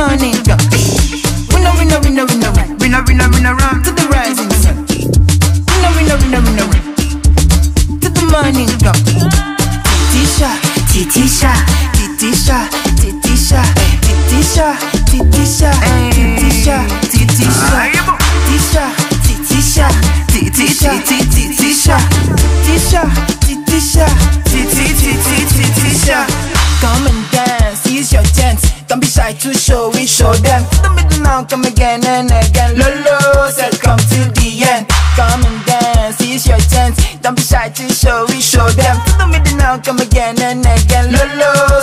morning. Winner, winner, winner, winner, winner, winner, winner, run to the rising sun. Winner, winner, winner, winner, to the morning. Titisha, titisha, titisha, titisha, titisha, titisha, titisha, titisha, titisha, titisha, titisha, titisha, Don't be shy to show it, show them. The middle now, come again and again. Lolo said, come till the end. Come and dance, it's your chance. Don't be shy to show it, show them. The middle now, come again and again. Lolo